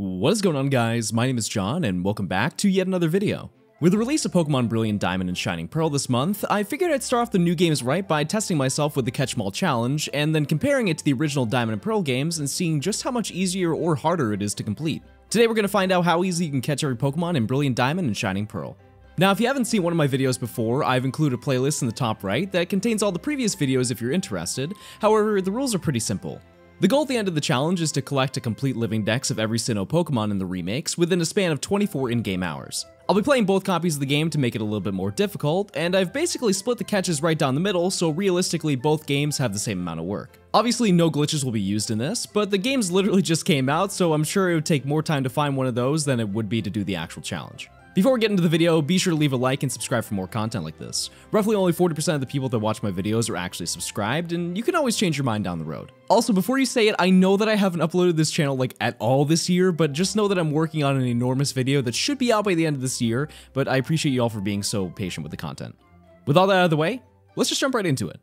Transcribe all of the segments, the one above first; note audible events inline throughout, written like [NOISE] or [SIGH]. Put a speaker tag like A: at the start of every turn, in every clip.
A: What is going on guys, my name is John and welcome back to yet another video. With the release of Pokemon Brilliant Diamond and Shining Pearl this month, I figured I'd start off the new games right by testing myself with the Catch All challenge, and then comparing it to the original Diamond and Pearl games and seeing just how much easier or harder it is to complete. Today we're going to find out how easy you can catch every Pokemon in Brilliant Diamond and Shining Pearl. Now if you haven't seen one of my videos before, I've included a playlist in the top right that contains all the previous videos if you're interested, however the rules are pretty simple. The goal at the end of the challenge is to collect a complete living dex of every Sinnoh Pokemon in the remakes within a span of 24 in-game hours. I'll be playing both copies of the game to make it a little bit more difficult, and I've basically split the catches right down the middle so realistically both games have the same amount of work. Obviously no glitches will be used in this, but the games literally [LAUGHS] just came out so I'm sure it would take more time to find one of those than it would be to do the actual challenge. Before we get into the video, be sure to leave a like and subscribe for more content like this. Roughly only 40% of the people that watch my videos are actually subscribed, and you can always change your mind down the road. Also, before you say it, I know that I haven't uploaded this channel like at all this year, but just know that I'm working on an enormous video that should be out by the end of this year, but I appreciate you all for being so patient with the content. With all that out of the way, let's just jump right into it.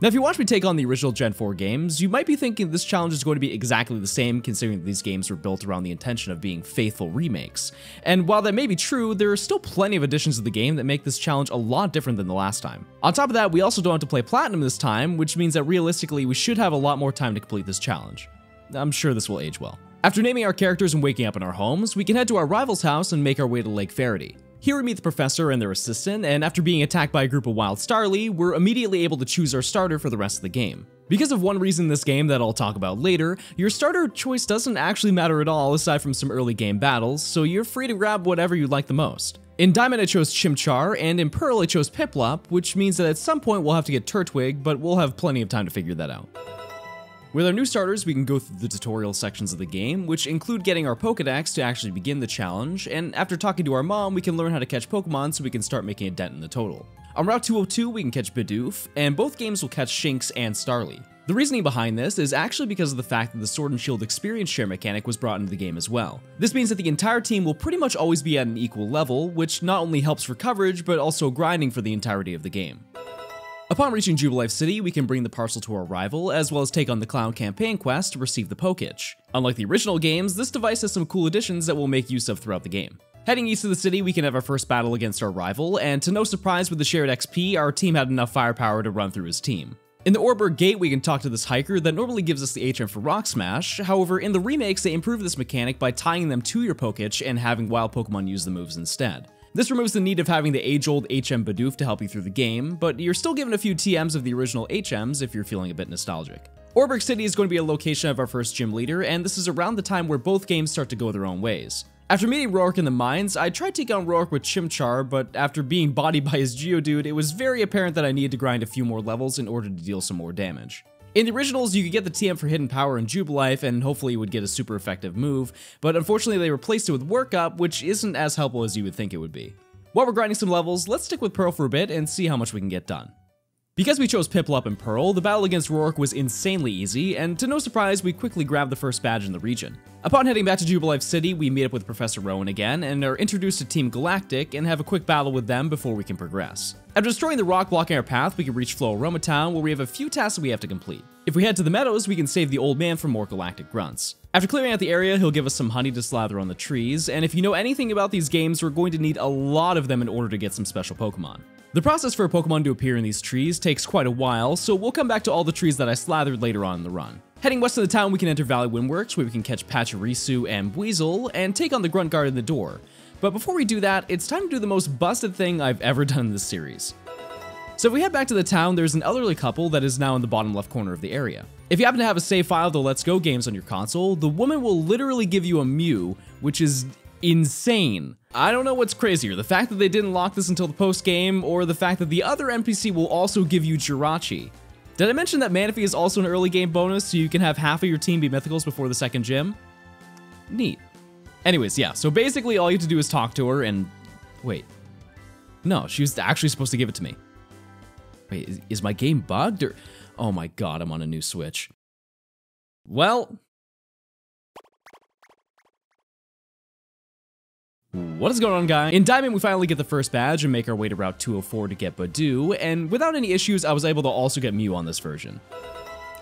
A: Now, if you watch me take on the original Gen 4 games, you might be thinking this challenge is going to be exactly the same considering these games were built around the intention of being faithful remakes. And while that may be true, there are still plenty of additions to the game that make this challenge a lot different than the last time. On top of that, we also don't have to play Platinum this time, which means that realistically we should have a lot more time to complete this challenge. I'm sure this will age well. After naming our characters and waking up in our homes, we can head to our rival's house and make our way to Lake Verity. Here we meet the professor and their assistant, and after being attacked by a group of wild Starly, we're immediately able to choose our starter for the rest of the game. Because of one reason in this game that I'll talk about later, your starter choice doesn't actually matter at all aside from some early game battles, so you're free to grab whatever you like the most. In Diamond I chose Chimchar, and in Pearl I chose Piplup, which means that at some point we'll have to get Turtwig, but we'll have plenty of time to figure that out. With our new starters, we can go through the tutorial sections of the game, which include getting our Pokedex to actually begin the challenge, and after talking to our mom, we can learn how to catch Pokemon so we can start making a dent in the total. On Route 202, we can catch Bidoof, and both games will catch Shinx and Starly. The reasoning behind this is actually because of the fact that the Sword and Shield experience share mechanic was brought into the game as well. This means that the entire team will pretty much always be at an equal level, which not only helps for coverage, but also grinding for the entirety of the game. Upon reaching Jubilife City, we can bring the parcel to our rival, as well as take on the Clown campaign quest to receive the Poketch. Unlike the original games, this device has some cool additions that we'll make use of throughout the game. Heading east of the city, we can have our first battle against our rival, and to no surprise with the shared XP, our team had enough firepower to run through his team. In the Oreburgh Gate, we can talk to this hiker that normally gives us the HM for Rock Smash, however, in the remakes, they improved this mechanic by tying them to your Poketch and having wild Pokemon use the moves instead. This removes the need of having the age-old HM Bidoof to help you through the game, but you're still given a few TMs of the original HMs if you're feeling a bit nostalgic. Oreburgh City is going to be a location of our first gym leader, and this is around the time where both games start to go their own ways. After meeting Roark in the mines, I tried taking on Roark with Chimchar, but after being bodied by his Geodude, it was very apparent that I needed to grind a few more levels in order to deal some more damage. In the originals, you could get the TM for Hidden Power and Jubilife, and hopefully you would get a super effective move, but unfortunately they replaced it with Work Up, which isn't as helpful as you would think it would be. While we're grinding some levels, let's stick with Pearl for a bit and see how much we can get done. Because we chose Piplup and Pearl, the battle against Roark was insanely easy, and to no surprise, we quickly grabbed the first badge in the region. Upon heading back to Jubilife City, we meet up with Professor Rowan again, and are introduced to Team Galactic, and have a quick battle with them before we can progress. After destroying the rock blocking our path, we can reach Floaroma Town, where we have a few tasks we have to complete. If we head to the meadows, we can save the old man from more galactic grunts. After clearing out the area, he'll give us some honey to slather on the trees, and if you know anything about these games, we're going to need a lot of them in order to get some special Pokemon. The process for a Pokemon to appear in these trees takes quite a while, so we'll come back to all the trees that I slathered later on in the run. Heading west of the town, we can enter Valley Windworks, where we can catch Pachirisu and Buizel, and take on the Grunt Guard in the door. But before we do that, it's time to do the most busted thing I've ever done in this series. So if we head back to the town, there's an elderly couple that is now in the bottom left corner of the area. If you happen to have a save file to Let's Go games on your console, the woman will literally give you a Mew, which is insane. I don't know what's crazier, the fact that they didn't lock this until the post game, or the fact that the other NPC will also give you Jirachi. Did I mention that Manaphy is also an early game bonus so you can have half of your team be mythicals before the second gym? Neat. Anyways, yeah, so basically all you have to do is talk to her and... Wait. No, she was actually supposed to give it to me. Wait, is, is my game bugged or... Oh my god, I'm on a new Switch. Well, What is going on guys? In Diamond we finally get the first badge and make our way to Route 204 to get Budew, and without any issues I was able to also get Mew on this version.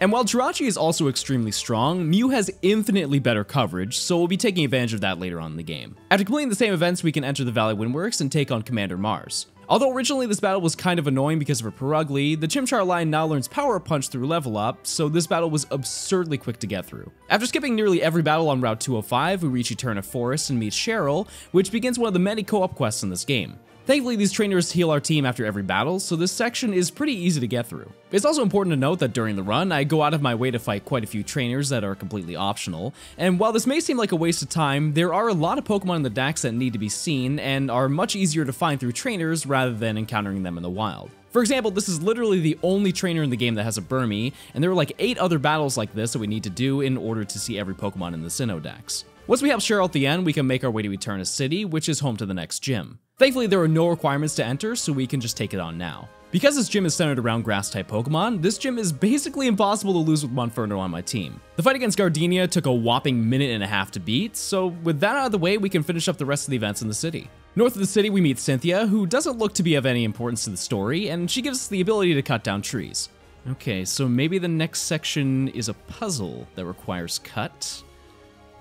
A: And while Jirachi is also extremely strong, Mew has infinitely better coverage, so we'll be taking advantage of that later on in the game. After completing the same events, we can enter the Valley Windworks and take on Commander Mars. Although originally this battle was kind of annoying because of her Purugly, the Chimchar line now learns Power Punch through level up, so this battle was absurdly quick to get through. After skipping nearly every battle on Route 205, we reach Eterna Forest and meet Cheryl, which begins one of the many co-op quests in this game. Thankfully, these trainers heal our team after every battle, so this section is pretty easy to get through. It's also important to note that during the run, I go out of my way to fight quite a few trainers that are completely optional, and while this may seem like a waste of time, there are a lot of Pokemon in the dex that need to be seen and are much easier to find through trainers rather than encountering them in the wild. For example, this is literally the only trainer in the game that has a Burmy, and there are like 8 other battles like this that we need to do in order to see every Pokemon in the Sinnoh Dex. Once we have Cheryl at the end, we can make our way to Eterna City, which is home to the next gym. Thankfully, there are no requirements to enter, so we can just take it on now. Because this gym is centered around grass-type Pokemon, this gym is basically impossible to lose with Monferno on my team. The fight against Gardenia took a whopping minute and a half to beat, so with that out of the way, we can finish up the rest of the events in the city. North of the city, we meet Cynthia, who doesn't look to be of any importance to the story, and she gives us the ability to cut down trees. Okay, so maybe the next section is a puzzle that requires cut.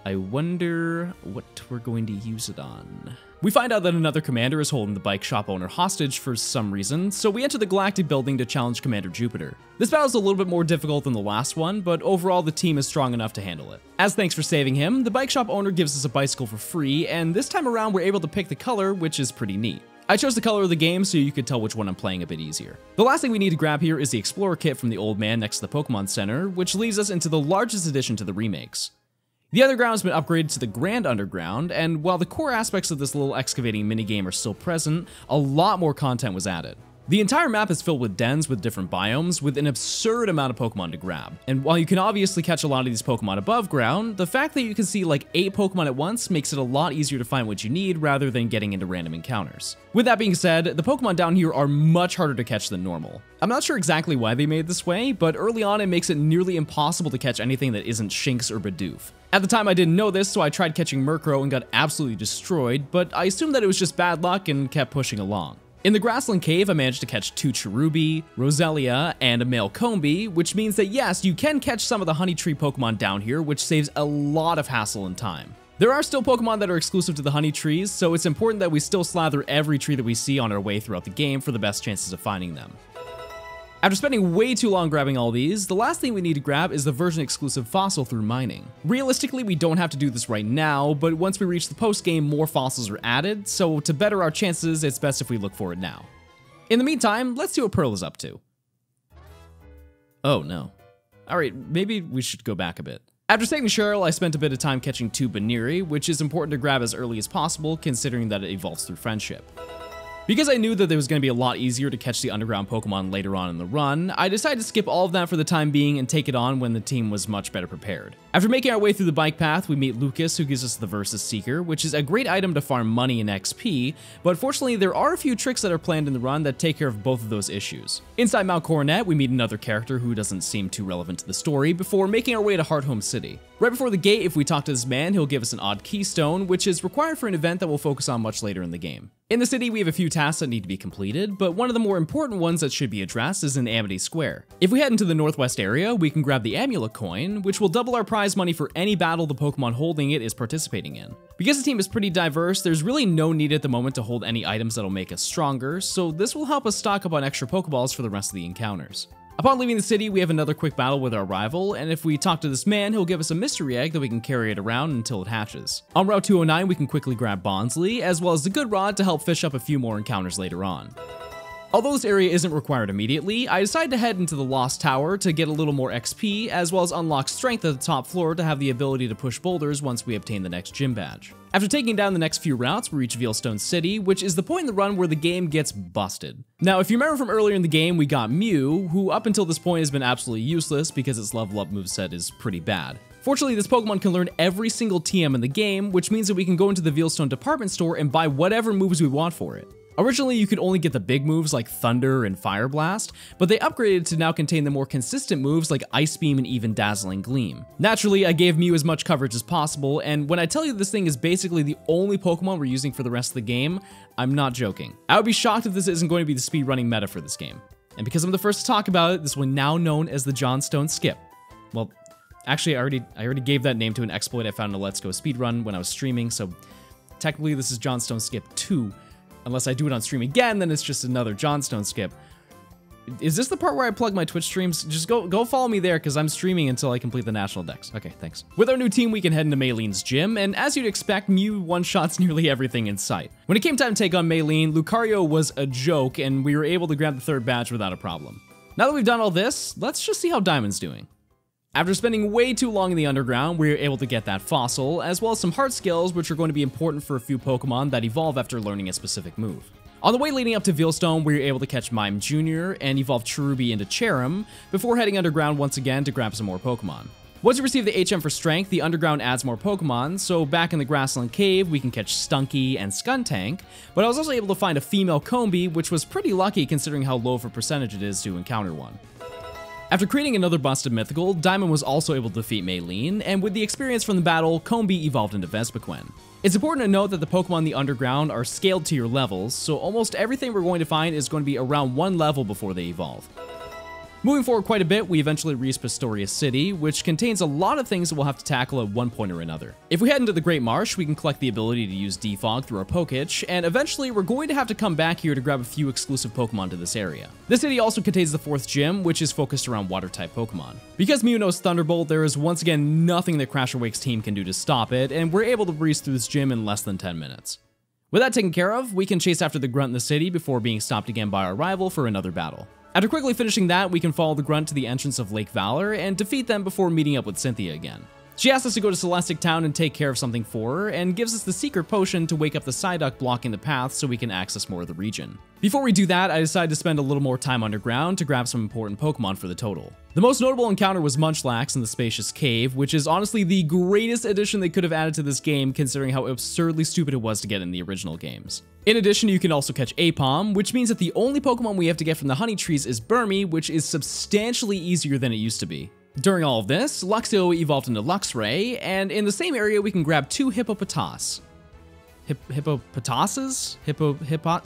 A: I wonder what we're going to use it on. We find out that another commander is holding the bike shop owner hostage for some reason, so we enter the Galactic building to challenge Commander Jupiter. This battle is a little bit more difficult than the last one, but overall the team is strong enough to handle it. As thanks for saving him, the bike shop owner gives us a bicycle for free, and this time around we're able to pick the color, which is pretty neat. I chose the color of the game so you could tell which one I'm playing a bit easier. The last thing we need to grab here is the Explorer Kit from the old man next to the Pokemon Center, which leads us into the largest addition to the remakes. The underground has been upgraded to the Grand Underground, and while the core aspects of this little excavating minigame are still present, a lot more content was added. The entire map is filled with dens with different biomes, with an absurd amount of Pokemon to grab. And while you can obviously catch a lot of these Pokemon above ground, the fact that you can see like 8 Pokemon at once makes it a lot easier to find what you need rather than getting into random encounters. With that being said, the Pokemon down here are much harder to catch than normal. I'm not sure exactly why they made this way, but early on it makes it nearly impossible to catch anything that isn't Shinx or Bidoof. At the time I didn't know this, so I tried catching Murkrow and got absolutely destroyed, but I assumed that it was just bad luck and kept pushing along. In the Grassland Cave, I managed to catch two Cherubi, Roselia, and a male Combee, which means that yes, you can catch some of the Honey Tree Pokemon down here, which saves a lot of hassle and time. There are still Pokemon that are exclusive to the Honey Trees, so it's important that we still slather every tree that we see on our way throughout the game for the best chances of finding them. After spending way too long grabbing all these, the last thing we need to grab is the version exclusive fossil through mining. Realistically, we don't have to do this right now, but once we reach the post game, more fossils are added, so to better our chances, it's best if we look for it now. In the meantime, let's see what Pearl is up to. Oh no. Alright, maybe we should go back a bit. After saving Cheryl, I spent a bit of time catching two Buneary, which is important to grab as early as possible considering that it evolves through friendship. Because I knew that it was going to be a lot easier to catch the underground Pokemon later on in the run, I decided to skip all of that for the time being and take it on when the team was much better prepared. After making our way through the bike path, we meet Lucas who gives us the Versus Seeker, which is a great item to farm money and XP, but fortunately there are a few tricks that are planned in the run that take care of both of those issues. Inside Mount Coronet, we meet another character who doesn't seem too relevant to the story before making our way to Hearthome City. Right before the gate, if we talk to this man, he'll give us an odd keystone, which is required for an event that we'll focus on much later in the game. In the city, we have a few tasks that need to be completed, but one of the more important ones that should be addressed is in Amity Square. If we head into the northwest area, we can grab the Amulet coin, which will double our prize money for any battle the Pokemon holding it is participating in. Because the team is pretty diverse, there's really no need at the moment to hold any items that'll make us stronger, so this will help us stock up on extra Pokeballs for the rest of the encounters. Upon leaving the city, we have another quick battle with our rival, and if we talk to this man, he'll give us a mystery egg that we can carry it around until it hatches. On Route 209, we can quickly grab Bonsly, as well as the Good Rod to help fish up a few more encounters later on. Although this area isn't required immediately, I decided to head into the Lost Tower to get a little more XP, as well as unlock strength at the top floor to have the ability to push boulders once we obtain the next gym badge. After taking down the next few routes, we reach Veilstone City, which is the point in the run where the game gets busted. Now, if you remember from earlier in the game, we got Mew, who up until this point has been absolutely useless because its level up moveset is pretty bad. Fortunately, this Pokemon can learn every single TM in the game, which means that we can go into the Veilstone department store and buy whatever moves we want for it. Originally, you could only get the big moves like Thunder and Fire Blast, but they upgraded to now contain the more consistent moves like Ice Beam and even Dazzling Gleam. Naturally, I gave Mew as much coverage as possible, and when I tell you this thing is basically the only Pokemon we're using for the rest of the game, I'm not joking. I would be shocked if this isn't going to be the speedrunning meta for this game. And because I'm the first to talk about it, this one now known as the Johnstone Skip. Well, actually, I already I already gave that name to an exploit I found in a Let's Go speedrun when I was streaming, so technically this is Johnstone Skip 2. Unless I do it on stream again, then it's just another Johnstone Skip. Is this the part where I plug my Twitch streams? Just go go follow me there because I'm streaming until I complete the national dex. Okay, thanks. With our new team, we can head into Maylene's gym, and as you'd expect, Mew one-shots [LAUGHS] nearly everything in sight. When it came time to take on Maylene, Lucario was a joke, and we were able to grab the third badge without a problem. Now that we've done all this, let's just see how Diamond's doing. After spending way too long in the underground, we were able to get that fossil, as well as some heart scales which are going to be important for a few Pokemon that evolve after learning a specific move. On the way leading up to Veilstone, we were able to catch Mime Jr. and evolve Cherubi into Cherrim, before heading underground once again to grab some more Pokemon. Once you receive the HM for Strength, the underground adds more Pokemon, so back in the Grassland Cave, we can catch Stunky and Skuntank, but I was also able to find a female Combee, which was pretty lucky considering how low of a percentage it is to encounter one. After creating another busted mythical, Diamond was also able to defeat Maylene, and with the experience from the battle, Combee evolved into Vespiquen. It's important to note that the Pokemon in the underground are scaled to your levels, so almost everything we're going to find is going to be around one level before they evolve. Moving forward quite a bit, we eventually reach Pastoria City, which contains a lot of things that we'll have to tackle at one point or another. If we head into the Great Marsh, we can collect the ability to use Defog through our Poketch, and eventually we're going to have to come back here to grab a few exclusive Pokemon to this area. This city also contains the fourth gym, which is focused around Water-type Pokemon. Because Mew knows Thunderbolt, there is once again nothing that Crasher Wake's team can do to stop it, and we're able to breeze through this gym in less than 10 minutes. With that taken care of, we can chase after the Grunt in the city before being stopped again by our rival for another battle. After quickly finishing that, we can follow the Grunt to the entrance of Lake Valor and defeat them before meeting up with Cynthia again. She asks us to go to Celestic Town and take care of something for her, and gives us the secret potion to wake up the Psyduck blocking the path so we can access more of the region. Before we do that, I decide to spend a little more time underground to grab some important Pokemon for the total. The most notable encounter was Munchlax in the Spacious Cave, which is honestly the greatest addition they could have added to this game considering how absurdly stupid it was to get in the original games. In addition, you can also catch Aipom, which means that the only Pokemon we have to get from the Honey Trees is Burmy, which is substantially easier than it used to be. During all of this, Luxio evolved into Luxray, and in the same area we can grab two Hippopotas. Hip, hippopotasuses? Hippo, hippo,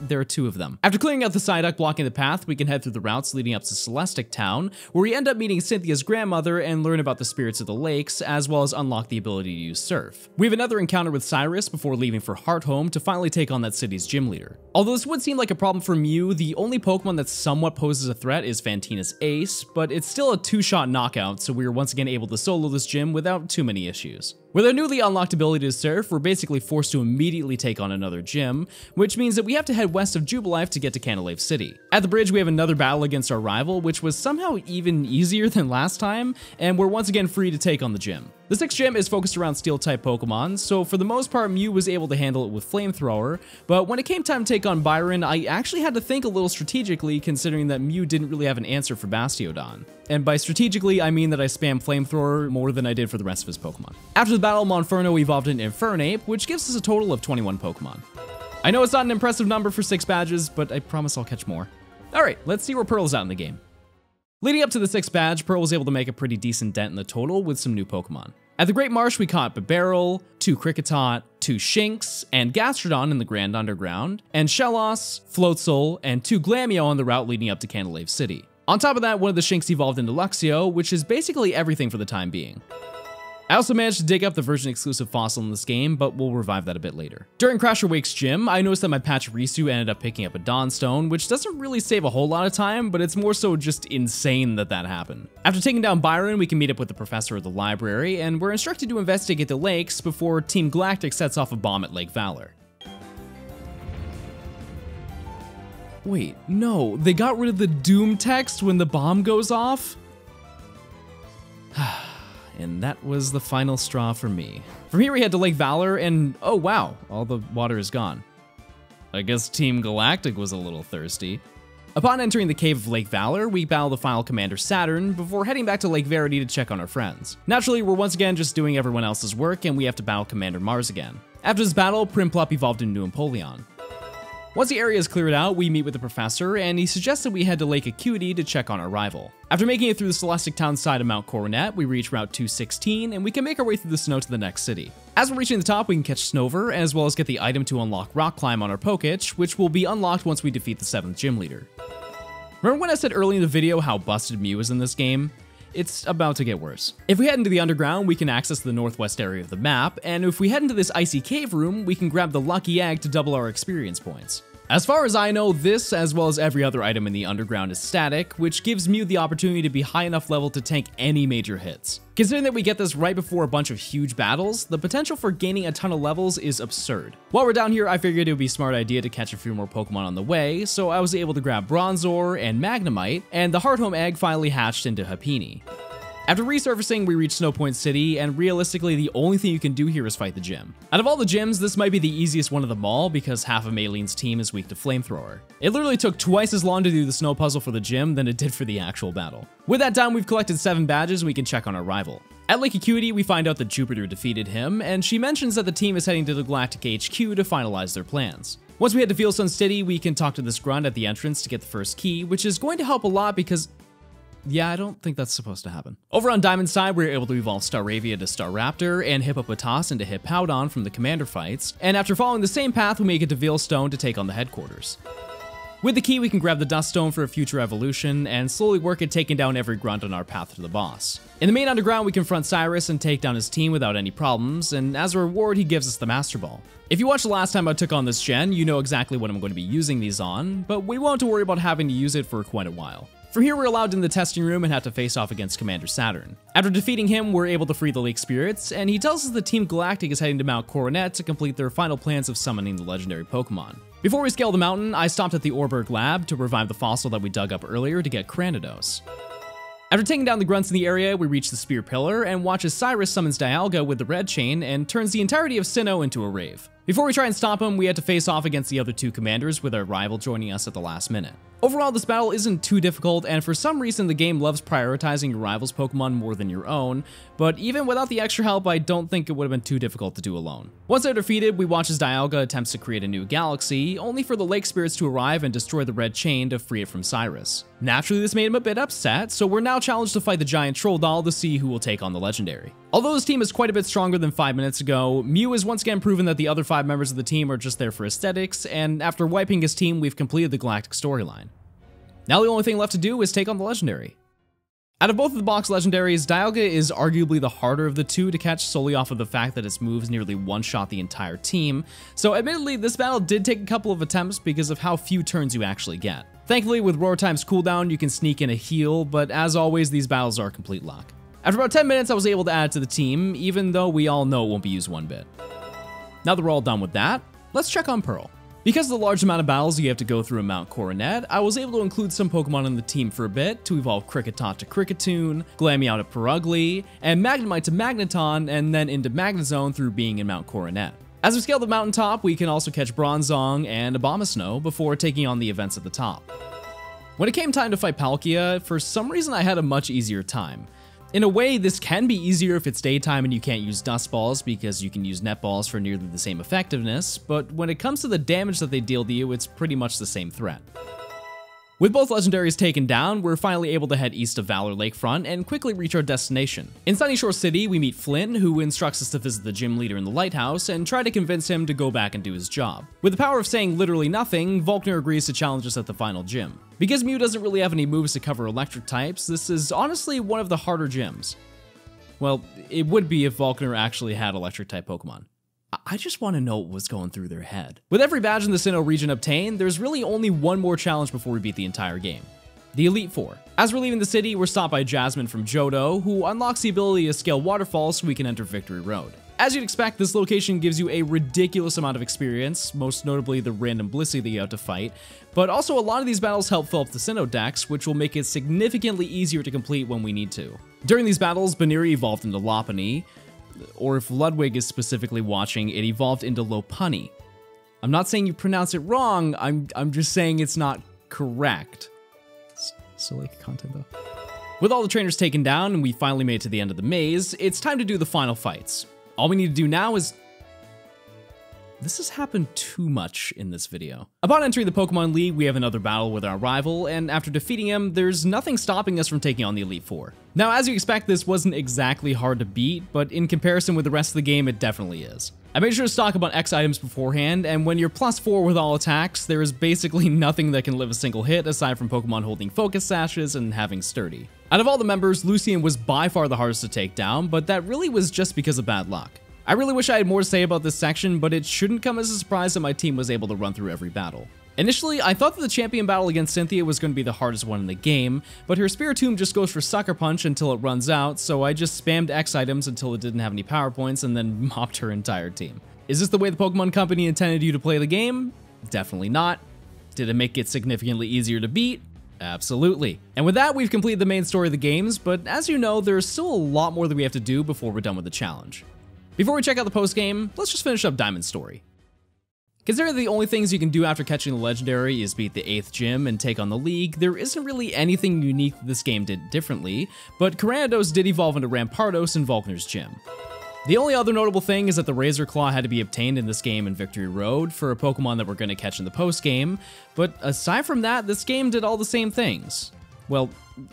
A: there are two of them. After clearing out the Psyduck blocking the path, we can head through the routes leading up to Celestic Town, where we end up meeting Cynthia's grandmother and learn about the spirits of the lakes, as well as unlock the ability to use Surf. We have another encounter with Cyrus before leaving for Hearthome to finally take on that city's gym leader. Although this would seem like a problem for Mew, the only Pokemon that somewhat poses a threat is Fantina's Ace, but it's still a two-shot knockout, so we are once again able to solo this gym without too many issues. With our newly unlocked ability to surf, we're basically forced to immediately take on another gym, which means that we have to head west of Jubilife to get to Canalave City. At the bridge, we have another battle against our rival, which was somehow even easier [LAUGHS] than last time, and we're once again free to take on the gym. The sixth gym is focused around Steel-type Pokemon, so for the most part, Mew was able to handle it with Flamethrower, but when it came time to take on Byron, I actually had to think a little strategically considering that Mew didn't really have an answer for Bastiodon. And by strategically, I mean that I spam Flamethrower more than I did for the rest of his Pokemon. After the battle, Monferno evolved into Infernape, which gives us a total of 21 Pokemon. I know it's not an impressive number for 6 badges, but I promise I'll catch more. Alright, let's see where Pearl's at in the game. Leading up to the 6th badge, Pearl was able to make a pretty decent dent in the total with some new Pokemon. At the Great Marsh, we caught Bibarel, two Kricketot, two Shinx, and Gastrodon in the Grand Underground, and Shellos, Floatzel, and two Glameow on the route leading up to Canalave City. On top of that, one of the Shinx evolved into Luxio, which is basically everything for the time being. I also managed to dig up the version exclusive fossil in this game, but we'll revive that a bit later. During Crasher Wake's gym, I noticed that my Pachirisu ended up picking up a Dawnstone, which doesn't really save a whole lot of time, but it's more so just insane that that happened. After taking down Byron, we can meet up with the professor at the library, and we're instructed to investigate the lakes before Team Galactic sets off a bomb at Lake Valor. Wait, no, they got rid of the Doom text when the bomb goes off? [SIGHS] [SIGHS] and that was the final straw for me. From here we head to Lake Valor, and oh wow, all the water is gone. I guess Team Galactic was a little thirsty. Upon entering the cave of Lake Valor, we battle the final commander Saturn before heading back to Lake Verity to check on our friends. Naturally, we're once again just doing everyone else's work and we have to battle Commander Mars again. After this battle, Prinplup evolved into Empoleon. Once the area is cleared out, we meet with the professor, and he suggests that we head to Lake Acuity to check on our rival. After making it through the Celestic Town side of Mount Coronet, we reach Route 216, and we can make our way through the snow to the next city. As we're reaching the top, we can catch Snover, as well as get the item to unlock Rock Climb on our Poketch, which will be unlocked once we defeat the 7th gym leader. Remember when I said early in the video how busted Mew is in this game? It's about to get worse. If we head into the underground, we can access the northwest area of the map, and if we head into this icy cave room, we can grab the lucky egg to double our experience points. As far as I know, this, as well as every other item in the underground, is static, which gives Mew the opportunity to be high enough level to tank any major hits. Considering that we get this right before a bunch of huge battles, the potential for gaining a ton of levels is absurd. While we're down here, I figured it would be a smart idea to catch a few more Pokemon on the way, so I was able to grab Bronzor and Magnemite, and the Hearthome egg finally hatched into Happiny. After resurfacing, we reach Snowpoint City, and realistically, the only thing you can do here is fight the gym. Out of all the gyms, this might be the easiest one of them all because half of Maylene's team is weak to Flamethrower. It literally took twice as long to do the snow puzzle for the gym than it did for the actual battle. With that done, we've collected 7 badges we can check on our rival. At Lake Acuity, we find out that Jupiter defeated him, and she mentions that the team is heading to the Galactic HQ to finalize their plans. Once we head to Veilstone City, we can talk to this grunt at the entrance to get the first key, which is going to help a lot because yeah, I don't think that's supposed to happen. Over on Diamond's side, we were able to evolve Staravia to Staraptor and Hippopotas into Hippowdon from the Commander fights, and after following the same path, we make it to Veilstone to take on the headquarters. With the key, we can grab the Dusk Stone for a future evolution, and slowly work at taking down every grunt on our path to the boss. In the main underground, we confront Cyrus and take down his team without any problems, and as a reward, he gives us the Master Ball. If you watched the last time I took on this gen, you know exactly what I'm going to be using these on, but we won't worry about having to use it for quite a while. From here, we're allowed in the testing room and have to face off against Commander Saturn. After defeating him, we're able to free the Lake Spirits, and he tells us that Team Galactic is heading to Mount Coronet to complete their final plans of summoning the legendary Pokemon. Before we scale the mountain, I stopped at the Oreburgh lab to revive the fossil that we dug up earlier to get Cranidos. After taking down the grunts in the area, we reach the Spear Pillar and watch as Cyrus summons Dialga with the red chain and turns the entirety of Sinnoh into a rave. Before we try and stop him, we had to face off against the other two commanders with our rival joining us at the last minute. Overall, this battle isn't too difficult, and for some reason the game loves prioritizing your rival's Pokemon more than your own, but even without the extra help, I don't think it would have been too difficult to do alone. Once they're defeated, we watch as Dialga attempts to create a new galaxy, only for the Lake Spirits to arrive and destroy the Red Chain to free it from Cyrus. Naturally, this made him a bit upset, so we're now challenged to fight the giant troll doll to see who will take on the legendary. Although his team is quite a bit stronger than 5 minutes ago, Mew has once again proven that the other 5 members of the team are just there for aesthetics, and after wiping his team, we've completed the Galactic storyline. Now the only thing left to do is take on the Legendary. Out of both of the box legendaries, Dialga is arguably the harder of the two to catch solely off of the fact that its moves nearly one-shot the entire team, so admittedly this battle did take a couple of attempts because of how few turns you actually get. Thankfully with Roar Time's cooldown you can sneak in a heal, but as always these battles are complete luck. After about 10 minutes I was able to add to the team, even though we all know it won't be used one bit. Now that we're all done with that, let's check on Pearl. Because of the large amount of battles you have to go through in Mount Coronet, I was able to include some Pokemon in the team for a bit to evolve Kricketot to Kricketune, Glameow to Purugly, and Magnemite to Magneton, and then into Magnezone through being in Mount Coronet. As we scale the mountaintop, we can also catch Bronzong and Abomasnow before taking on the events at the top. When it came time to fight Palkia, for some reason I had a much easier time. In a way, this can be easier if it's daytime and you can't use dusk balls because you can use net balls for nearly the same effectiveness, but when it comes to the damage that they deal to you, it's pretty much the same threat. With both legendaries taken down, we're finally able to head east of Valor Lakefront and quickly reach our destination. In Sunyshore City, we meet Flint, who instructs us to visit the gym leader in the lighthouse and try to convince him to go back and do his job. With the power of saying literally nothing, Volkner agrees to challenge us at the final gym. Because Mew doesn't really have any moves to cover electric types, this is honestly one of the harder gyms. Well, it would be if Volkner actually had electric type Pokemon. I just want to know what was going through their head. With every badge in the Sinnoh region obtained, there's really only one more challenge before we beat the entire game. The Elite Four. As we're leaving the city, we're stopped by Jasmine from Johto, who unlocks the ability to scale waterfalls so we can enter Victory Road. As you'd expect, this location gives you a ridiculous amount of experience, most notably the random Blissey that you have to fight, but also a lot of these battles help fill up the Sinnoh dex, which will make it significantly easier to complete when we need to. During these battles, Buneary evolved into Lopunny, or if Ludwig is specifically watching, it evolved into Lopunny. I'm not saying you pronounce it wrong, I'm, I'm just saying it's not correct. So like content though. With all the trainers taken down and we finally made it to the end of the maze, it's time to do the final fights. All we need to do now is... this has happened too much in this video. Upon entering the Pokemon League, we have another battle with our rival, and after defeating him, there's nothing stopping us from taking on the Elite Four. Now, as you expect, this wasn't exactly hard to beat, but in comparison with the rest of the game, it definitely is. I made sure to stock about X items beforehand, and when you're plus 4 with all attacks, there is basically [LAUGHS] nothing that can live a single hit aside from Pokemon holding Focus Sashes and having Sturdy. Out of all the members, Lucian was by far the hardest to take down, but that really was just because of bad luck. I really wish I had more to say about this section, but it shouldn't come as a surprise that my team was able to run through every battle. Initially, I thought that the champion battle against Cynthia was going to be the hardest one in the game, but her Spiritomb just goes for Sucker Punch until it runs out, so I just spammed X items until it didn't have any power points and then [LAUGHS] mopped her entire team. Is this the way the Pokemon Company intended you to play the game? Definitely not. Did it make it significantly easier to beat? Absolutely. And with that, we've completed the main story of the games, but as you know, there's still a lot more that we have to do before we're done with the challenge. Before we check out the post game, let's just finish up Diamond's story. Considering the only things you can do after catching the legendary is beat the 8th gym and take on the league, there isn't really anything unique this game did differently, but Cranidos did evolve into Rampardos in Volkner's gym. The only other notable thing is that the Razor Claw had to be obtained in this game in Victory Road for a Pokemon that we're going to catch in the post game, but aside from that, this game did all the same things. Well,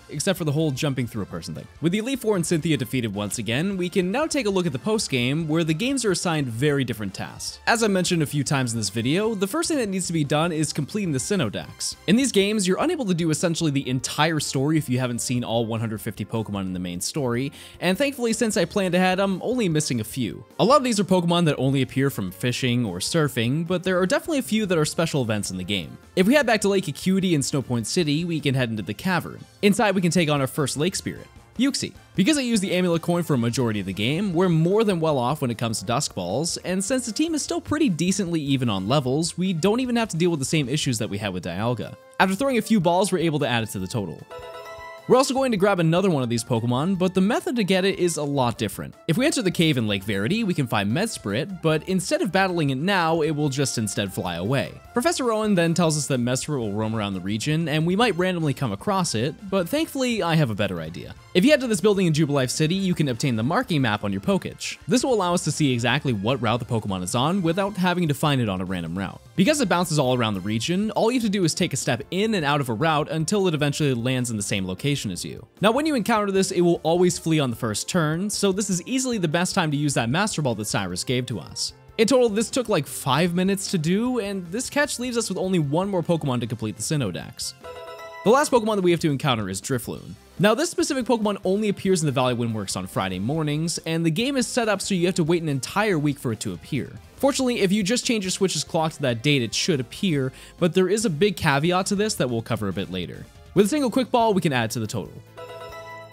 A: except for the whole jumping through a person thing. With the Elite Four and Cynthia defeated once again, we can now take a look at the post-game, where the games are assigned very different tasks. As I mentioned a few times in this video, the first thing that needs to be done is completing the Sinnoh Dex. In these games, you're unable to do essentially the entire story if you haven't seen all 150 Pokemon in the main story, and thankfully since I planned ahead, I'm only missing a few. A lot of these are Pokemon that only appear from fishing or surfing, but there are definitely a few that are special events in the game. If we head back to Lake Acuity in Snowpoint City, we can head into the cavern. Inside, we can take on our first lake spirit, Uxie. Because I use the amulet coin for a majority of the game, we're more than well off when it comes to Dusk Balls, and since the team is still pretty decently even on levels, we don't even have to deal with the same issues that we had with Dialga. After throwing a few balls, we're able to add it to the total. We're also going to grab another one of these Pokemon, but the method to get it is a lot different. If we enter the cave in Lake Verity, we can find Mesprit, but instead of battling it now, it will just instead fly away. Professor Rowan then tells us that Mesprit will roam around the region, and we might randomly come across it, but thankfully I have a better idea. If you head to this building in Jubilife City, you can obtain the marking map on your Poketch. This will allow us to see exactly what route the Pokemon is on without having to find it on a random route. Because it bounces all around the region, all you have to do is take a step in and out of a route until it eventually lands in the same location as you. Now when you encounter this, it will always flee on the first turn, so this is easily the best time to use that Master Ball that Cyrus gave to us. In total, this took like 5 minutes to do, and this catch leaves us with only one more Pokemon to complete the Sinnoh Dex. The last Pokemon that we have to encounter is Drifloon. Now, this specific Pokemon only appears in the Valley Windworks on Friday mornings, and the game is set up so you have to wait an entire week for it to appear. Fortunately, if you just change your Switch's clock to that date, it should appear, but there is a big caveat to this that we'll cover a bit later. With a single Quick Ball, we can add to the total.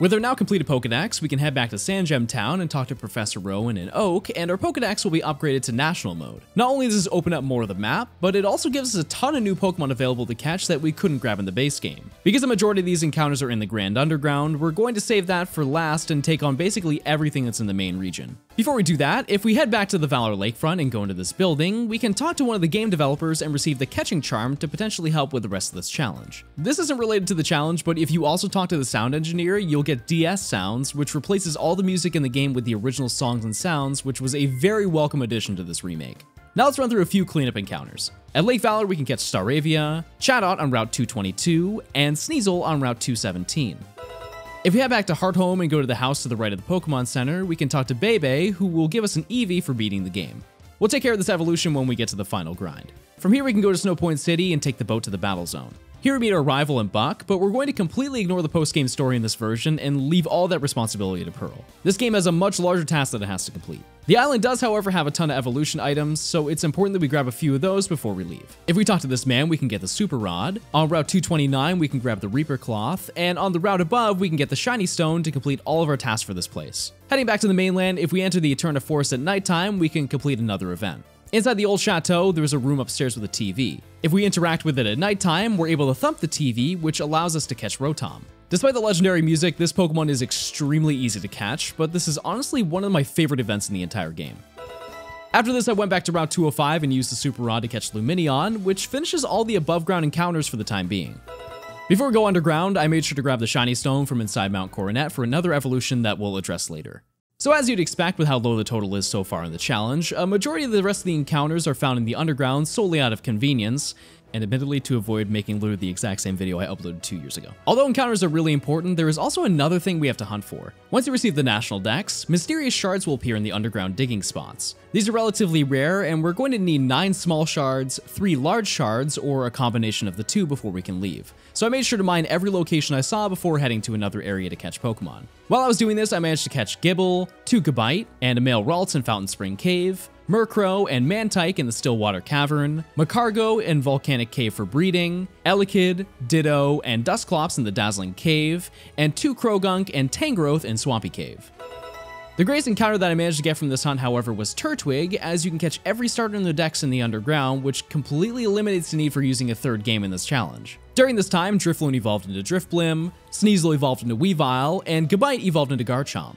A: With our now completed Pokedex, we can head back to Sandgem Town and talk to Professor Rowan and Oak, and our Pokedex will be upgraded to National Mode. Not only does this open up more of the map, but it also gives us a ton of new Pokemon available to catch that we couldn't grab in the base game. Because the majority of these encounters are in the Grand Underground, we're going to save that for last and take on basically everything that's in the main region. Before we do that, if we head back to the Valor Lakefront and go into this building, we can talk to one of the game developers and receive the Catching Charm to potentially help with the rest of this challenge. This isn't related to the challenge, but if you also talk to the sound engineer, you'll get DS sounds, which replaces all the music in the game with the original songs and sounds, which was a very welcome addition to this remake. Now let's run through a few cleanup encounters. At Lake Valor, we can catch Staravia, Chatot on Route 222, and Sneasel on Route 217. If we head back to Hearthome and go to the house to the right of the Pokemon Center, we can talk to Bebe, who will give us an Eevee for beating the game. We'll take care of this evolution when we get to the final grind. From here, we can go to Snowpoint City and take the boat to the Battle Zone. Here we meet our rival in Buck, but we're going to completely ignore the post-game story in this version and leave all that responsibility to Pearl. This game has a much larger task that it has to complete. The island does, however, have a ton of evolution items, so it's important that we grab a few of those before we leave. If we talk to this man, we can get the Super Rod. On Route 229, we can grab the Reaper Cloth, and on the route above, we can get the Shiny Stone to complete all of our tasks for this place. Heading back to the mainland, if we enter the Eterna Forest at nighttime, we can complete another event. Inside the old chateau, there's a room upstairs with a TV. If we interact with it at nighttime, we're able to thump the TV, which allows us to catch Rotom. Despite the legendary music, this Pokemon is extremely easy to catch, but this is honestly one of my favorite events in the entire game. After this, I went back to Route 205 and used the Super Rod to catch Lumineon, which finishes all the above ground encounters for the time being. Before we go underground, I made sure to grab the Shiny Stone from inside Mount Coronet for another evolution that we'll address later. So as you'd expect with how low the total is so far in the challenge, a majority of the rest of the encounters are found in the underground solely out of convenience, and admittedly to avoid making literally the exact same video I uploaded two years ago. Although encounters are really important, there is also another thing we have to hunt for. Once you receive the National Dex, mysterious shards will appear in the underground digging spots. These are relatively rare, and we're going to need 9 small shards, 3 large shards, or a combination of the two before we can leave. So I made sure to mine every location I saw before heading to another area to catch Pokemon. While I was doing this, I managed to catch Gible, 2 Gabite, and a male Ralts in Fountain Spring Cave, Murkrow and Mantyke in the Stillwater Cavern, Magcargo and Volcanic Cave for breeding, Elekid, Ditto, and Dusclops in the Dazzling Cave, and two Croagunk and Tangrowth in Swampy Cave. The greatest encounter that I managed to get from this hunt, however, was Turtwig, as you can catch every starter in the dex in the underground, which completely eliminates the need for using a third game in this challenge. During this time, Drifloon evolved into Drifblim, Sneasel evolved into Weavile, and Gabite evolved into Garchomp.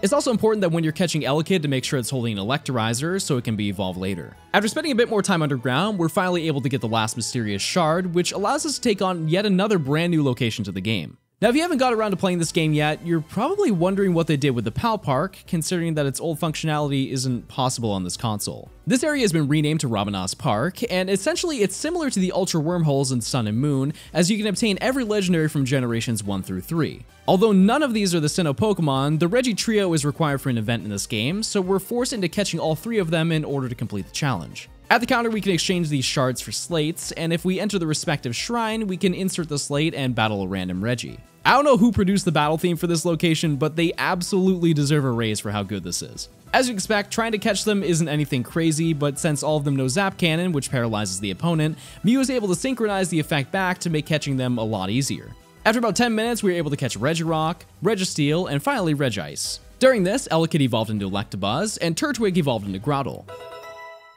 A: It's also important that when you're catching Elekid to make sure it's holding an Electrizer so it can be evolved later. After spending a bit more time underground, we're finally able to get the last mysterious shard, which allows us to take on yet another brand new location to the game. Now, if you haven't got around to playing this game yet, you're probably wondering what they did with the PAL Park, considering that its old functionality isn't possible on this console. This area has been renamed to Ramanas Park, and essentially it's similar to the Ultra Wormholes in Sun and Moon, as you can obtain every legendary from generations 1 through 3. Although none of these are the Sinnoh Pokemon, the Regi Trio is required for an event in this game, so we're forced into catching all three of them in order to complete the challenge. At the counter, we can exchange these shards for slates, and if we enter the respective shrine, we can insert the slate and battle a random Regi. I don't know who produced the battle theme for this location, but they absolutely deserve a raise for how good this is. As you expect, trying to catch them isn't anything crazy, but since all of them know Zap Cannon, which paralyzes the opponent, Mew is able to synchronize the effect back to make catching them a lot easier. After about 10 minutes, we were able to catch Regirock, Registeel, and finally Regice. During this, Elekid evolved into Electabuzz, and Turtwig evolved into Grotle.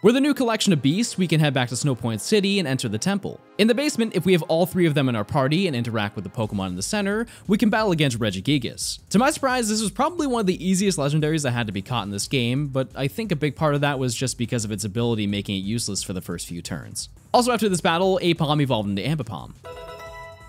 A: With a new collection of beasts, we can head back to Snowpoint City and enter the temple. In the basement, if we have all three of them in our party and interact with the Pokemon in the center, we can battle against Regigigas. To my surprise, this was probably one of the easiest legendaries that had to be caught in this game, but I think a big part of that was just because of its ability making it useless for the first few turns. Also after this battle, Aipom evolved into Ambipom.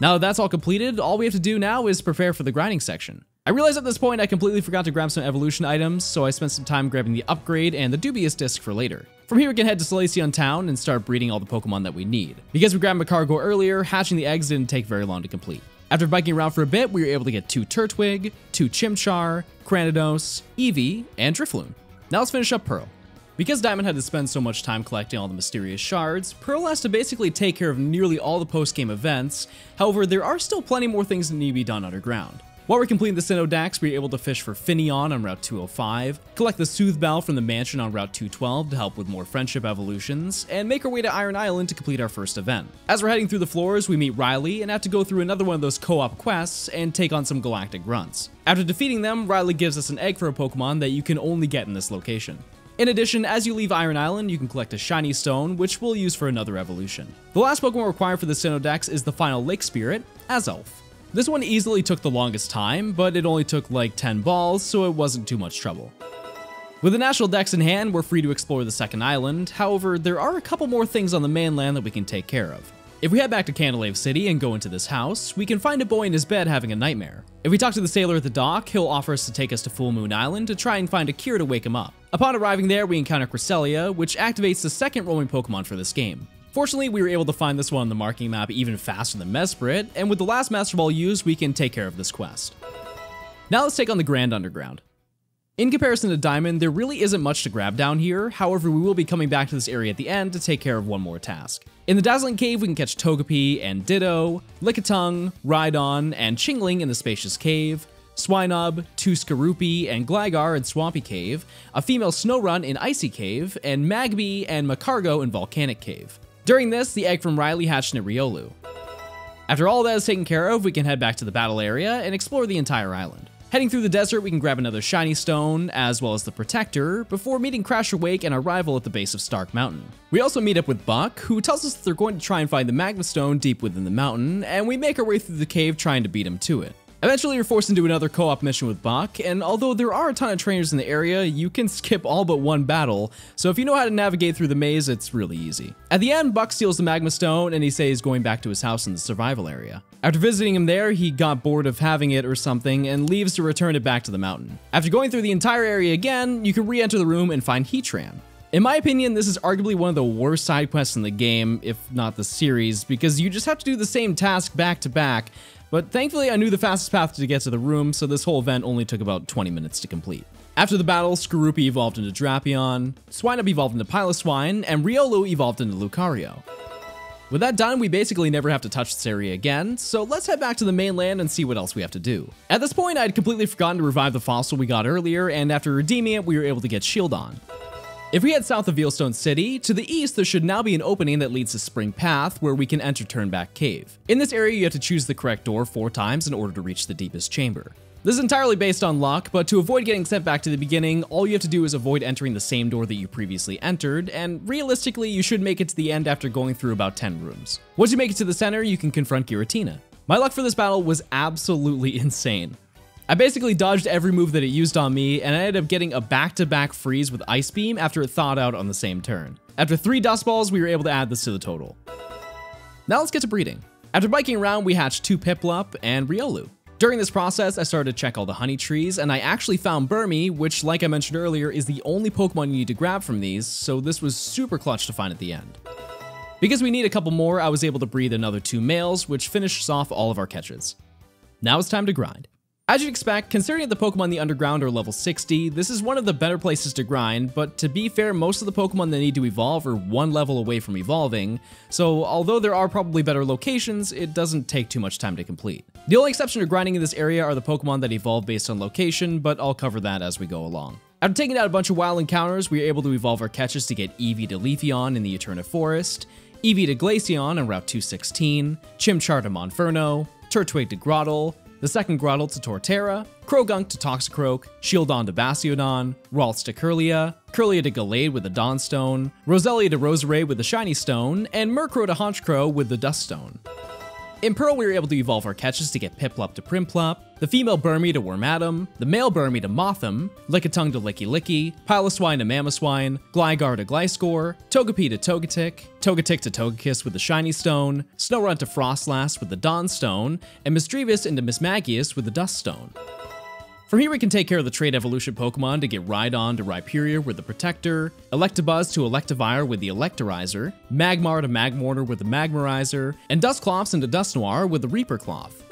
A: Now that that's all completed, all we have to do now is prepare for the grinding section. I realized at this point I completely forgot to grab some evolution items, so I spent some time grabbing the upgrade and the dubious disc for later. From here we can head to Solaceon Town and start breeding all the Pokemon that we need. Because we grabbed Magcargo earlier, hatching the eggs didn't take very long to complete. After biking around for a bit, we were able to get two Turtwig, two Chimchar, Cranidos, Eevee, and Drifloon. Now let's finish up Pearl. Because Diamond had to spend so much time collecting all the mysterious shards, Pearl has to basically take care of nearly all the post-game events, however there are still plenty more things that need to be done underground. While we're completing the Sinnoh Dex, we're able to fish for Finneon on Route 205, collect the Soothe Bell from the mansion on Route 212 to help with more friendship evolutions, and make our way to Iron Island to complete our first event. As we're heading through the floors, we meet Riley and have to go through another one of those co-op quests and take on some galactic grunts. After defeating them, Riley gives us an egg for a Pokemon that you can only get in this location. In addition, as you leave Iron Island, you can collect a shiny stone, which we'll use for another evolution. The last Pokemon required for the Sinnoh Dex is the final Lake Spirit, Azelf. This one easily took the longest time, but it only took like 10 balls, so it wasn't too much trouble. With the National Dex in hand, we're free to explore the second island, however, there are a couple more things on the mainland that we can take care of. If we head back to Canalave City and go into this house, we can find a boy in his bed having a nightmare. If we talk to the sailor at the dock, he'll offer us to take us to Full Moon Island to try and find a cure to wake him up. Upon arriving there, we encounter Cresselia, which activates the second roaming Pokemon for this game. Fortunately, we were able to find this one on the marking map even faster than Mesprit, and with the last Master Ball used, we can take care of this quest. Now let's take on the Grand Underground. In comparison to Diamond, there really isn't much to grab down here, however we will be coming back to this area at the end to take care of one more task. In the Dazzling Cave, we can catch Togepi and Ditto, Lickitung, Rhydon, and Chingling in the Spacious Cave, Swinub, two and Gligar in Swampy Cave, a female Snorunt in Icy Cave, and Magby and Magcargo in Volcanic Cave. During this, the egg from Riley hatched in Riolu. After all that is taken care of, we can head back to the battle area and explore the entire island. Heading through the desert, we can grab another shiny stone, as well as the Protector, before meeting Crasher Wake and our rival at the base of Stark Mountain. We also meet up with Buck, who tells us that they're going to try and find the Magma Stone deep within the mountain, and we make our way through the cave trying to beat him to it. Eventually, you're forced into another co-op mission with Buck, and although there are a ton of trainers in the area, you can skip all but one battle, so if you know how to navigate through the maze, it's really easy. At the end, Buck steals the Magma Stone, and he says he's going back to his house in the survival area. After visiting him there, he got bored of having it or something, and leaves to return it back to the mountain. After going through the entire area again, you can re-enter the room and find Heatran. In my opinion, this is arguably one of the worst side quests in the game, if not the series, because you just have to do the same task back to back, but thankfully I knew the fastest path to get to the room, so this whole event only took about 20 minutes to complete. After the battle, Skorupi evolved into Drapion, Swinub evolved into Piloswine, and Riolu evolved into Lucario. With that done, we basically never have to touch this area again, so let's head back to the mainland and see what else we have to do. At this point, I had completely forgotten to revive the fossil we got earlier, and after redeeming it, we were able to get Shieldon. If we head south of Veilstone City, to the east there should now be an opening that leads to Spring Path where we can enter Turnback Cave. In this area you have to choose the correct door four times in order to reach the deepest chamber. This is entirely based on luck, but to avoid getting sent back to the beginning, all you have to do is avoid entering the same door that you previously entered, and realistically you should make it to the end after going through about 10 rooms. Once you make it to the center, you can confront Giratina. My luck for this battle was absolutely [LAUGHS] insane. I basically dodged every move that it used on me, and I ended up getting a back-to-back -back freeze with Ice Beam after it thawed out on the same turn. After three Dusk Balls, we were able to add this to the total. Now let's get to breeding. After biking around, we hatched two Piplup and Riolu. During this process, I started to check all the honey trees, and I actually found Burmy, which, like I mentioned earlier, is the only Pokemon you need to grab from these, so this was super clutch to find at the end. Because we need a couple more, I was able to breed another two males, which finishes off all of our catches. Now it's time to grind. As you'd expect, considering that the Pokemon in the Underground are level 60, this is one of the better places to grind, but to be fair, most of the Pokemon that need to evolve are one level away from evolving, so although there are probably better locations, it doesn't take too much time to complete. The only exception to grinding in this area are the Pokemon that evolve based on location, but I'll cover that as we go along. After taking out a bunch of wild encounters, we were able to evolve our catches to get Eevee to Leafeon in the Eterna Forest, Eevee to Glaceon on Route 216, Chimchar to Monferno, Turtwig to Grotle, the second Grotle to Torterra, Croagunk to Toxicroak, Shieldon to Bastiodon, Ralts to Kirlia, Kirlia to Gallade with the Dawnstone, Roselia to Roserade with the Shiny Stone, and Murkrow to Honchkrow with the Dusk Stone. In Pearl, we were able to evolve our catches to get Piplup to Prinplup, the female Burmy to Wormadam, the male Burmy to Mothim, Lickitung to Lickilicky, Piloswine to Mamoswine, Gligar to Gliscor, Togepi to Togetic, Togetic to Togekiss with the Shiny Stone, Snorunt to Froslass with the Dawn Stone, and Misdreavus into Mismagius with the Dusk Stone. From here we can take care of the trade evolution Pokemon to get Rhydon to Rhyperior with the Protector, Electabuzz to Electivire with the Electorizer, Magmar to Magmortar with the Magmarizer, and Dusclops into Dusknoir with the Reaper Cloth.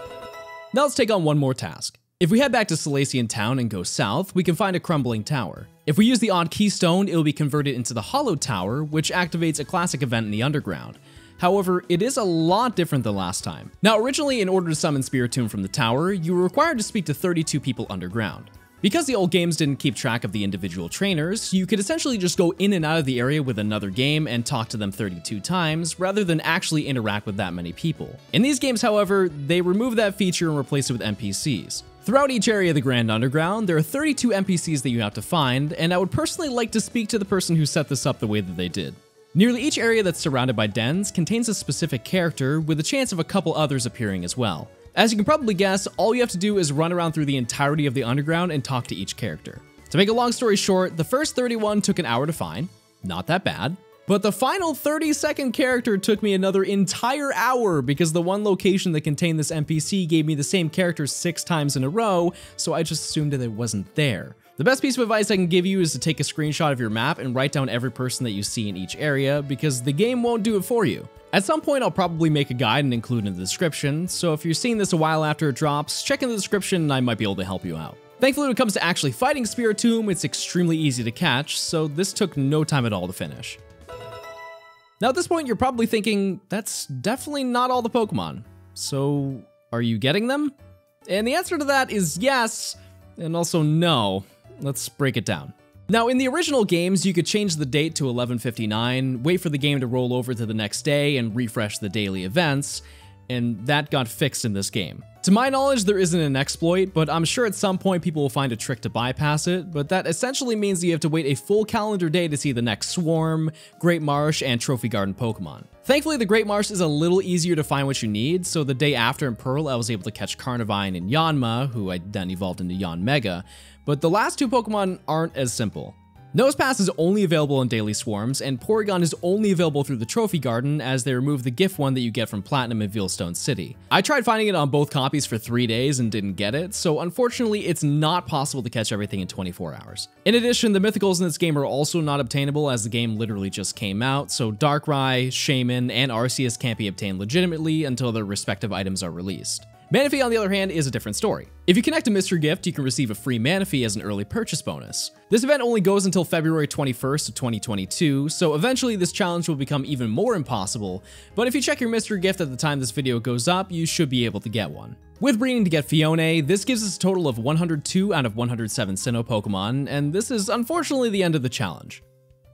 A: Now let's take on one more task. If we head back to Solaceon Town and go south, we can find a crumbling tower. If we use the odd keystone, it will be converted into the Hallowed Tower, which activates a classic event in the underground. However, it is a lot different than last time. Now, originally, in order to summon Spiritomb from the tower, you were required to speak to 32 people underground. Because the old games didn't keep track of the individual trainers, you could essentially just go in and out of the area with another game and talk to them 32 times, rather than actually interact with that many people. In these games, however, they remove that feature and replace it with NPCs. Throughout each area of the Grand Underground, there are 32 NPCs that you have to find, and I would personally like to speak to the person who set this up the way that they did. Nearly each area that's surrounded by dens contains a specific character, with a chance of a couple others appearing as well. As you can probably guess, all you have to do is run around through the entirety of the underground and talk to each character. To make a long story short, the first 31 took an hour to find, not that bad. But the final 30 second character took me another entire hour because the one location that contained this NPC gave me the same character six times in a row, so I just assumed that it wasn't there. The best piece of advice I can give you is to take a screenshot of your map and write down every person that you see in each area, because the game won't do it for you. At some point, I'll probably make a guide and include in the description, so if you're seeing this a while after it drops, check in the description and I might be able to help you out. Thankfully, when it comes to actually fighting Spiritomb, it's extremely easy to catch, so this took no time at all to finish. Now at this point, you're probably thinking, that's definitely not all the Pokemon. So, are you getting them? And the answer to that is yes, and also no. Let's break it down. Now, in the original games, you could change the date to 1159, wait for the game to roll over to the next day, and refresh the daily events, and that got fixed in this game. To my knowledge, there isn't an exploit, but I'm sure at some point people will find a trick to bypass it, but that essentially means you have to wait a full calendar day to see the next Swarm, Great Marsh, and Trophy Garden Pokemon. Thankfully, the Great Marsh is a little easier to find what you need, so the day after in Pearl, I was able to catch Carnivine and Yanma, who I then evolved into Yanmega, but the last two Pokemon aren't as simple. Nosepass is only available in daily swarms, and Porygon is only available through the Trophy Garden as they remove the gift one that you get from Platinum in Veilstone City. I tried finding it on both copies for 3 days and didn't get it, so unfortunately it's not possible to catch everything in 24 hours. In addition, the mythicals in this game are also not obtainable as the game literally just came out, so Darkrai, Shaymin, and Arceus can't be obtained legitimately until their respective items are released. Manaphy, on the other hand, is a different story. If you connect a mystery gift, you can receive a free Manaphy as an early purchase bonus. This event only goes until February 21st of 2022, so eventually this challenge will become even more impossible, but if you check your mystery gift at the time this video goes up, you should be able to get one. With breeding to get Phione, this gives us a total of 102 out of 107 Sinnoh Pokemon, and this is unfortunately the end of the challenge.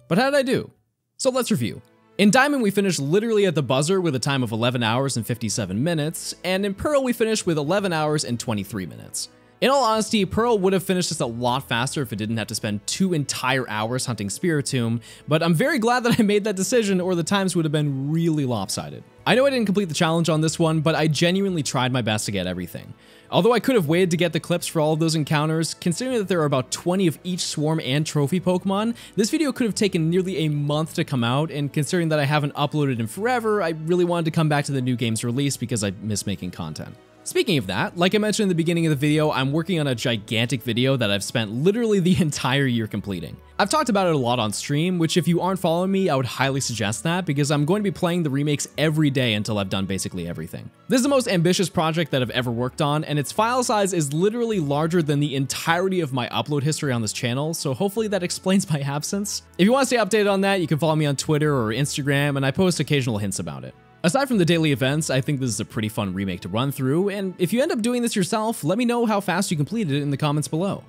A: But how did I do? So let's review. In Diamond, we finished literally at the buzzer with a time of 11 hours and 57 minutes, and in Pearl, we finished with 11 hours and 23 minutes. In all honesty, Pearl would have finished this a lot faster if it didn't have to spend two entire hours hunting Spiritomb, but I'm very glad that I made that decision or the times would have been really lopsided. I know I didn't complete the challenge on this one, but I genuinely tried my best to get everything. Although I could have waited to get the clips for all of those encounters, considering that there are about 20 of each swarm and trophy Pokemon, this video could have taken nearly a month to come out, and considering that I haven't uploaded in forever, I really wanted to come back to the new game's release because I miss making content. Speaking of that, like I mentioned in the beginning of the video, I'm working on a gigantic video that I've spent literally the [LAUGHS] entire year completing. I've talked about it a lot on stream, which if you aren't following me, I would highly suggest that because I'm going to be playing the remakes every day until I've done basically everything. This is the most ambitious project that I've ever worked on, and its file size is literally larger than the entirety of my upload history on this channel, so hopefully that [LAUGHS] explains my absence. If you want to stay updated on that, you can follow me on Twitter or Instagram, and I post occasional hints about it. Aside from the daily events, I think this is a pretty fun remake to run through, and if you end up doing this yourself, let me know how fast you completed it in the comments below.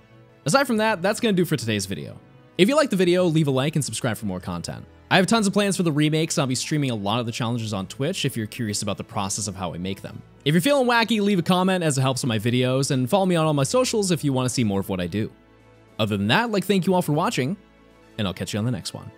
A: Aside from that, that's to do for today's video. If you liked the video, leave a like and subscribe for more content. I have tons of plans for the remakes, I'll be streaming a lot of the challenges on Twitch if you're curious about the process of how I make them. If you're feeling wacky, leave a comment as it helps with my videos, and follow me on all my socials if you want to see more of what I do. Other than that, like thank you all for watching, and I'll catch you on the next one.